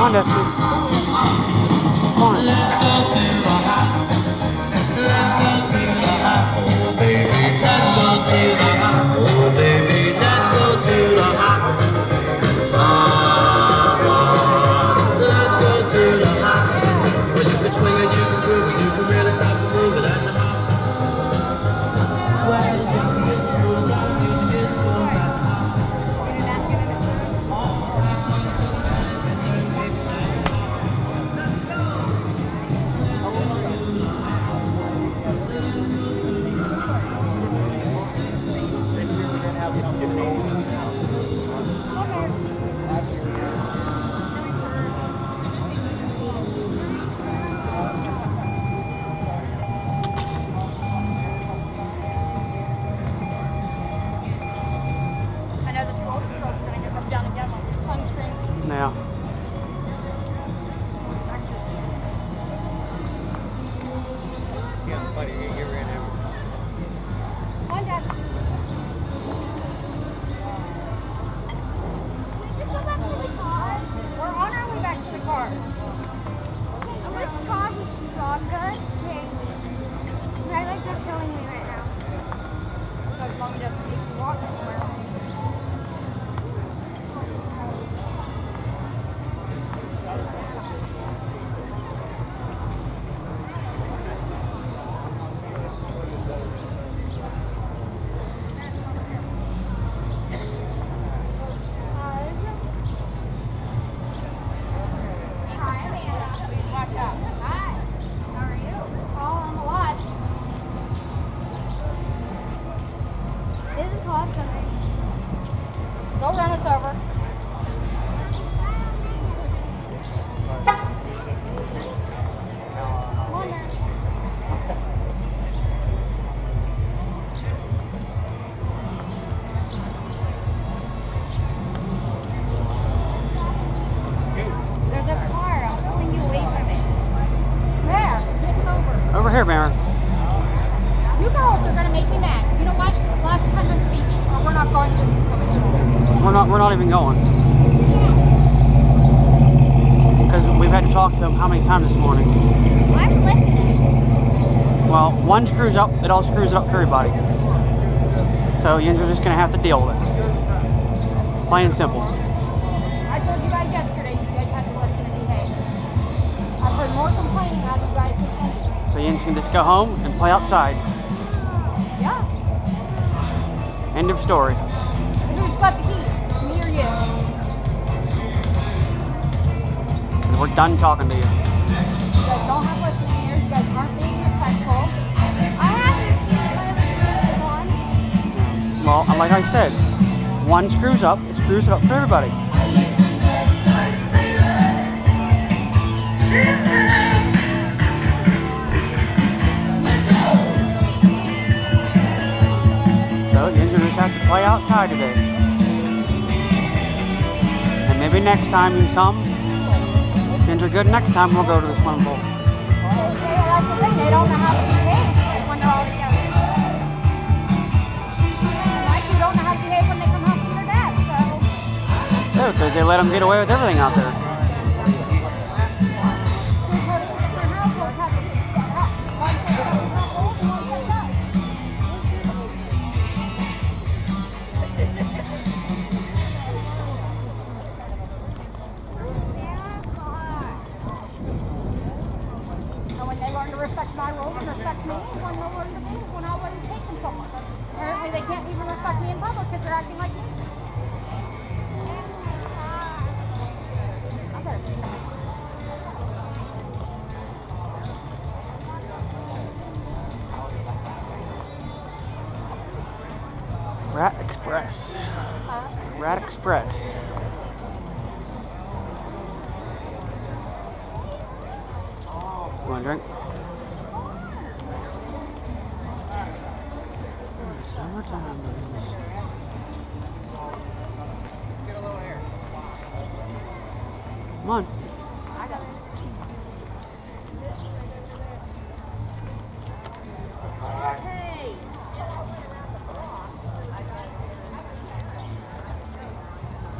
Come on, Dusty. Come on. Let's go to the hot. Let's go to the. Oh, baby. Let's go to the good. Well, one screws up, it all screws up for everybody. So you are just going to have to deal with it. Plain and simple. I told you guys yesterday you guys had to listen and behave. I've heard more complaining out of you guys So you can just go home and play outside. Yeah. End of story. Who's got the keys? Me or you? We're done talking to you. small. And like I said, one screws up, it screws it up for everybody. So you're have to play outside today. And maybe next time you come, things are good next time we'll go to the swimming pool. Because. They let them get away with everything out there. Rat Express. Rat Express. Want a drink? Summertime. Come on.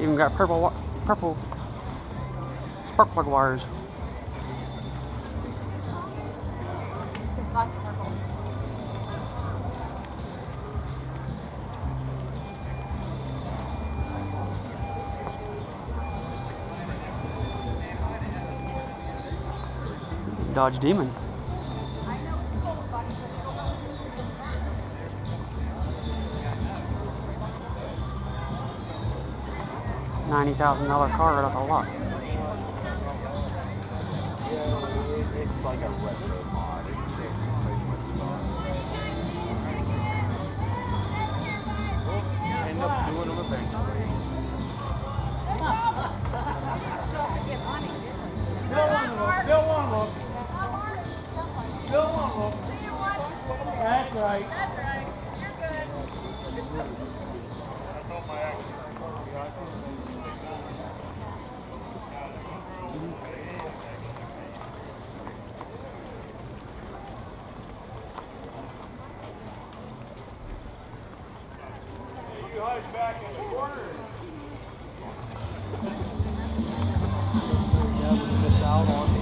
Even got purple, purple spark plug wires. Lots of purple. Dodge Demon. Ninety thousand dollar car right off the lot. It's like a retro mod. End up doing them eventually. Bill one Bill one. Bill one. That's right. That's right. You're good. Yeah, we missed out on.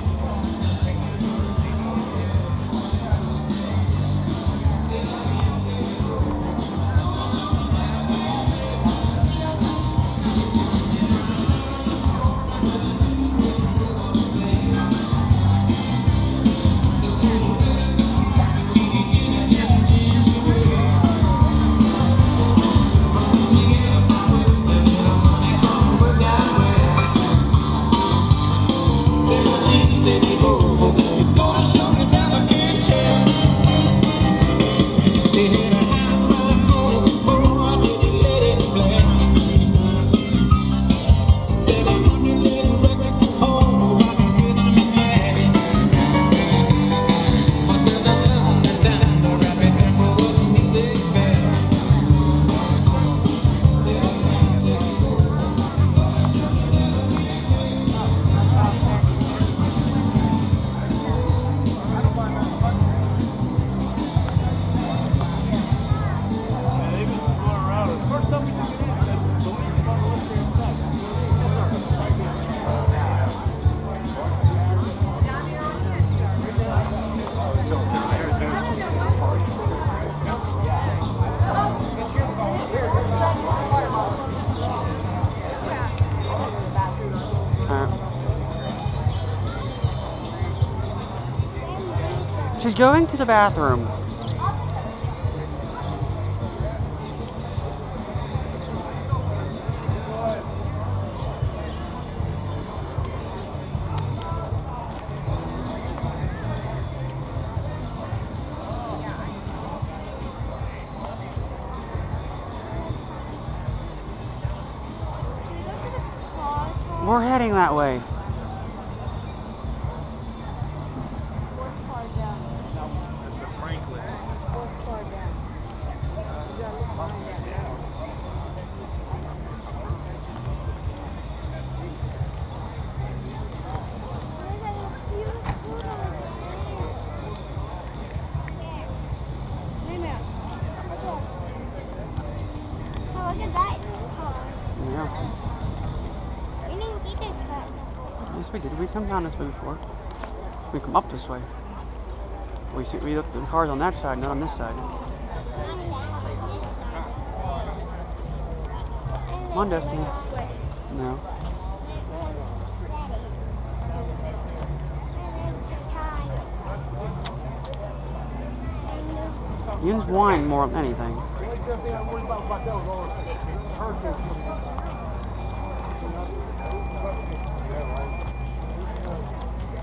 Going to the bathroom. We're heading that way. Did. We come down this way before. We come up this way. We see we looked at the cars on that side, not on this side. Come on, Destiny. No. Yin's whine more than anything.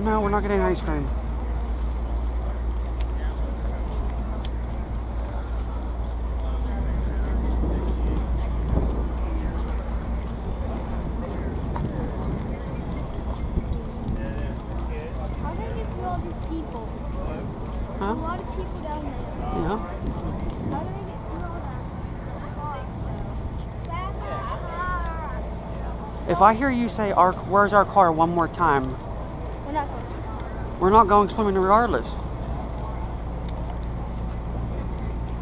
Well, no, we're not getting ice cream. How did I get through all these people? A Huh? lot of people down there. Yeah. How did I get through all that? If I hear you say, "Our, where's our car?" one more time, We're not going to. We're not going swimming regardless.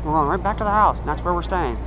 We're going right back to the house, and that's where we're staying.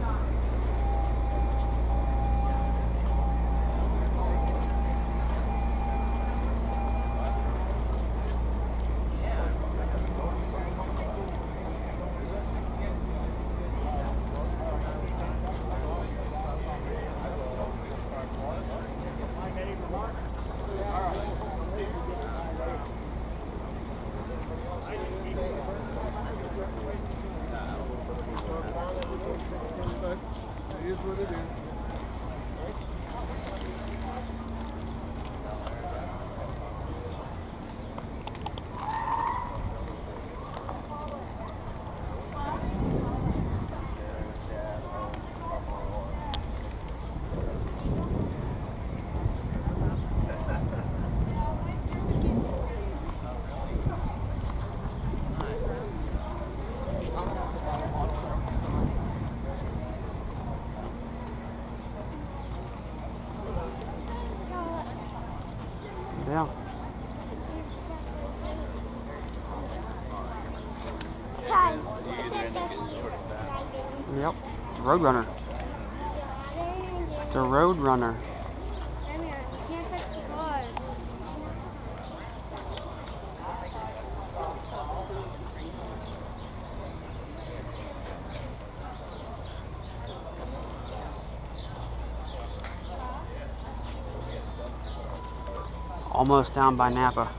Roadrunner. Roadrunner. the cars. Almost down by Napa.